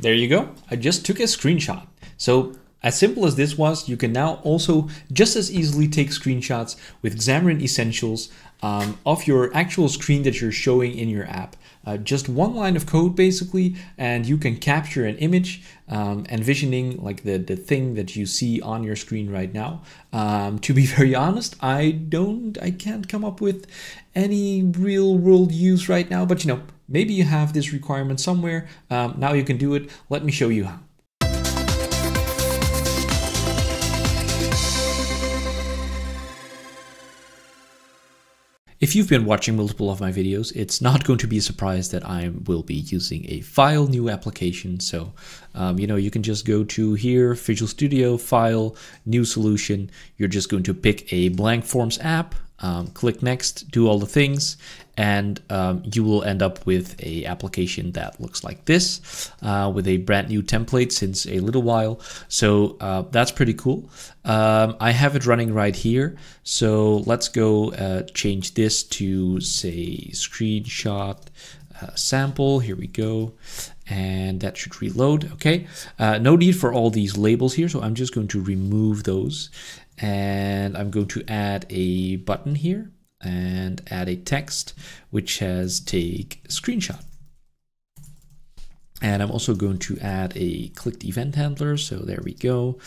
There you go. I just took a screenshot. So as simple as this was, you can now also just as easily take screenshots with Xamarin Essentials um, of your actual screen that you're showing in your app. Uh, just one line of code basically, and you can capture an image um, envisioning like the, the thing that you see on your screen right now. Um, to be very honest, I don't, I can't come up with any real world use right now, but you know, maybe you have this requirement somewhere. Um, now you can do it. Let me show you how. If you've been watching multiple of my videos, it's not going to be a surprise that I will be using a file new application. So, um, you know, you can just go to here, Visual Studio, File, New Solution. You're just going to pick a blank forms app, um, click next, do all the things, and um, you will end up with a application that looks like this uh, with a brand new template since a little while. So uh, that's pretty cool. Um, I have it running right here. So let's go uh, change this to say screenshot uh, sample. Here we go. And that should reload. Okay. Uh, no need for all these labels here. So I'm just going to remove those and I'm going to add a button here and add a text which has take screenshot. And I'm also going to add a clicked event handler. So there we go.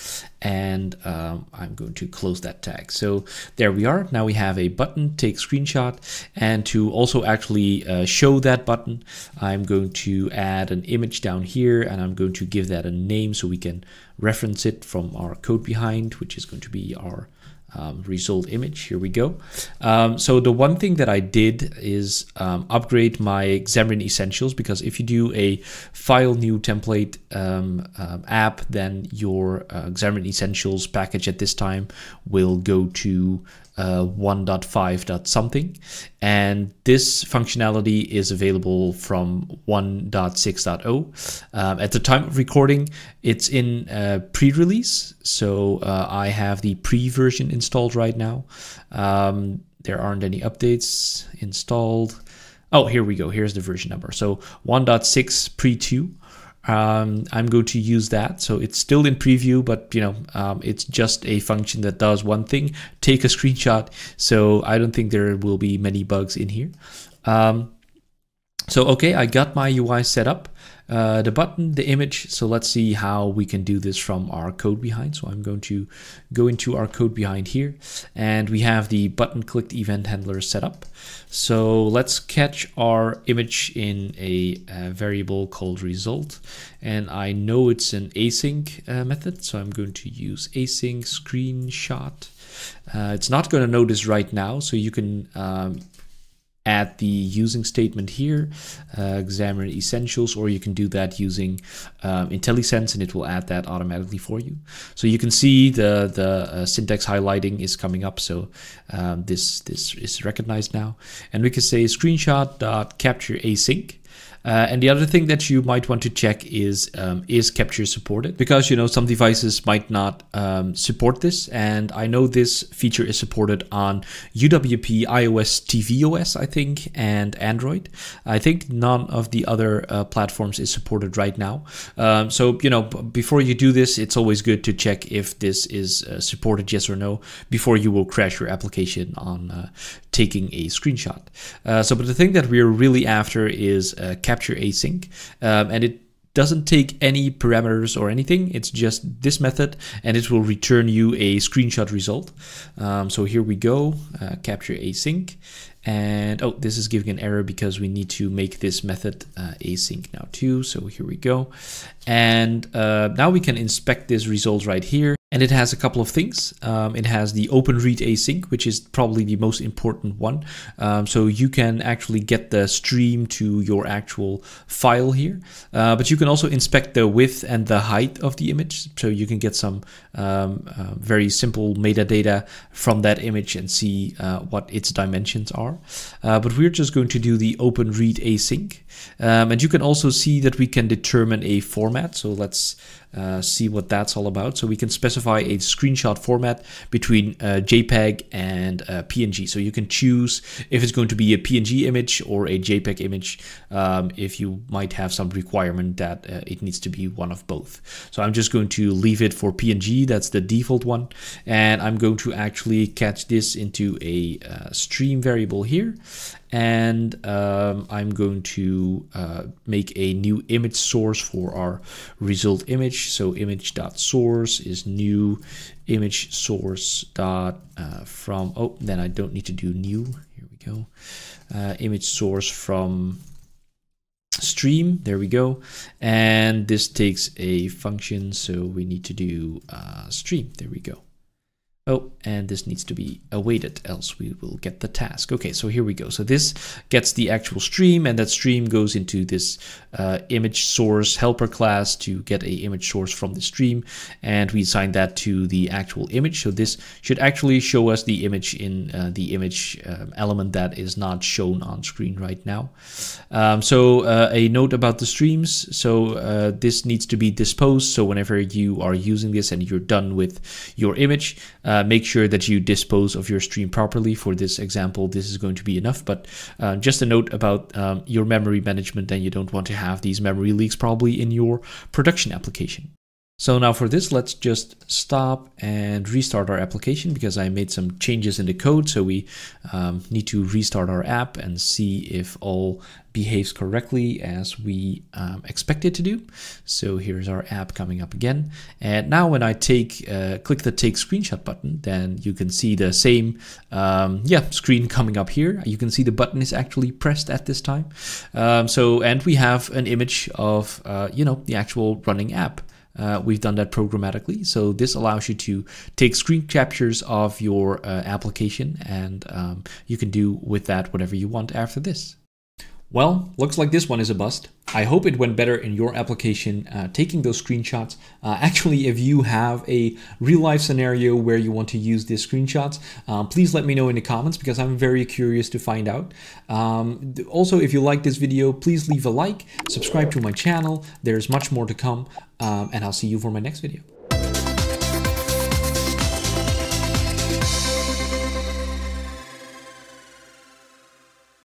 And um, I'm going to close that tag. So there we are. Now we have a button, take screenshot. And to also actually uh, show that button, I'm going to add an image down here and I'm going to give that a name so we can reference it from our code behind, which is going to be our um, result image. Here we go. Um, so the one thing that I did is um, upgrade my Xamarin Essentials because if you do a file new template um, um, app, then your uh, Xamarin Essentials package at this time will go to uh, 1.5. something. And this functionality is available from 1.6.0. Um, at the time of recording, it's in uh, pre-release. So uh, I have the pre-version installed right now. Um, there aren't any updates installed. Oh, here we go. Here's the version number. So 1.6 pre 2 um, I'm going to use that. So it's still in preview, but you know, um, it's just a function that does one thing, take a screenshot. So I don't think there will be many bugs in here. Um, so, okay, I got my UI set up. Uh, the button, the image. So let's see how we can do this from our code behind. So I'm going to go into our code behind here and we have the button clicked event handler set up. So let's catch our image in a, a variable called result. And I know it's an async uh, method. So I'm going to use async screenshot. Uh, it's not going to notice right now. So you can um, add the using statement here, uh, Xamarin Essentials, or you can do that using um, IntelliSense and it will add that automatically for you. So you can see the, the uh, syntax highlighting is coming up. So um, this, this is recognized now. And we can say screenshot dot capture async. Uh, and the other thing that you might want to check is um, is capture supported because you know some devices might not um, support this. And I know this feature is supported on UWP iOS tvOS I think and Android. I think none of the other uh, platforms is supported right now. Um, so you know before you do this it's always good to check if this is uh, supported yes or no before you will crash your application on uh, taking a screenshot. Uh, so but the thing that we're really after is capture capture async, um, and it doesn't take any parameters or anything. It's just this method, and it will return you a screenshot result. Um, so here we go, uh, capture async, and oh, this is giving an error because we need to make this method uh, async now too. So here we go, and uh, now we can inspect this result right here. And it has a couple of things. Um, it has the open read async, which is probably the most important one. Um, so you can actually get the stream to your actual file here. Uh, but you can also inspect the width and the height of the image. So you can get some um, uh, very simple metadata from that image and see uh, what its dimensions are. Uh, but we're just going to do the open read async. Um, and you can also see that we can determine a format. So let's uh, see what that's all about. So we can specify a screenshot format between uh, JPEG and uh, PNG. So you can choose if it's going to be a PNG image or a JPEG image um, if you might have some requirement that uh, it needs to be one of both. So I'm just going to leave it for PNG, that's the default one. And I'm going to actually catch this into a uh, stream variable here and um, I'm going to uh, make a new image source for our result image. So image.source is new image source dot uh, from, oh, then I don't need to do new. Here we go. Uh, image source from stream there we go and this takes a function so we need to do uh, stream there we go Oh, and this needs to be awaited, else we will get the task. Okay, so here we go. So this gets the actual stream, and that stream goes into this uh, image source helper class to get a image source from the stream, and we assign that to the actual image. So this should actually show us the image in uh, the image um, element that is not shown on screen right now. Um, so uh, a note about the streams. So uh, this needs to be disposed. So whenever you are using this and you're done with your image, uh, uh, make sure that you dispose of your stream properly. For this example, this is going to be enough, but uh, just a note about um, your memory management and you don't want to have these memory leaks probably in your production application. So now for this, let's just stop and restart our application because I made some changes in the code. So we um, need to restart our app and see if all behaves correctly as we um, expect it to do. So here's our app coming up again. And now when I take uh, click the take screenshot button, then you can see the same um, yeah screen coming up here. You can see the button is actually pressed at this time. Um, so and we have an image of uh, you know the actual running app. Uh, we've done that programmatically. So this allows you to take screen captures of your uh, application and um, you can do with that whatever you want after this. Well, looks like this one is a bust. I hope it went better in your application uh, taking those screenshots. Uh, actually, if you have a real life scenario where you want to use these screenshots, uh, please let me know in the comments because I'm very curious to find out. Um, also, if you like this video, please leave a like, subscribe to my channel. There's much more to come, um, and I'll see you for my next video.